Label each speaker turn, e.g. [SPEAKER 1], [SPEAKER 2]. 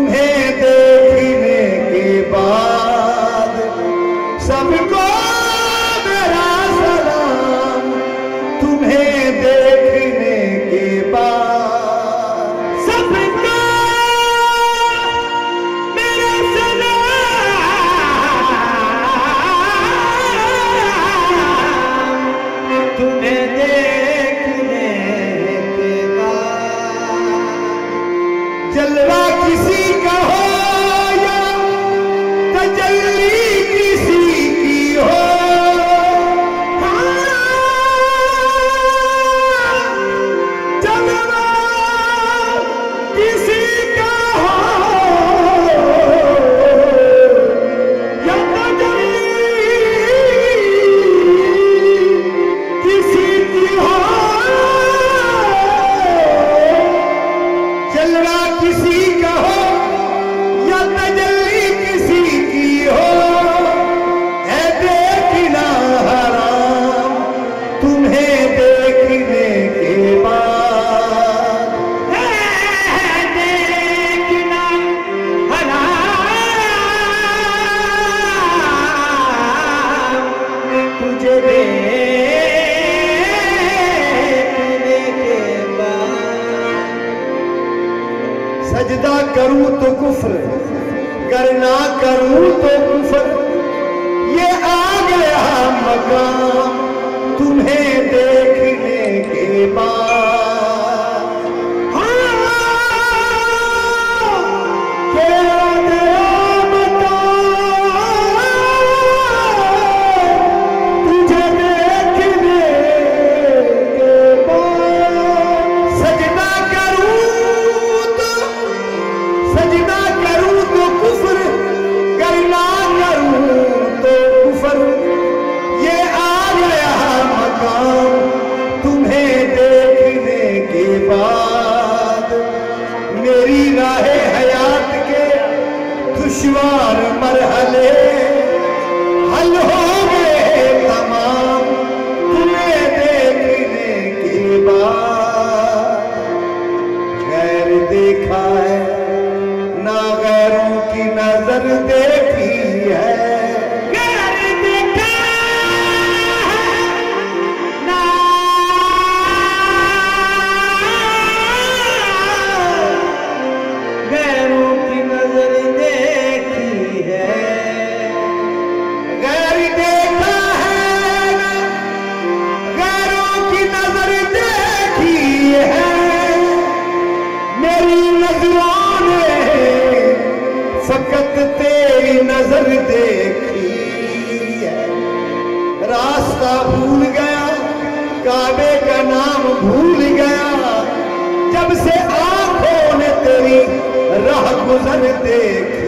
[SPEAKER 1] तुम्हें vamos a meter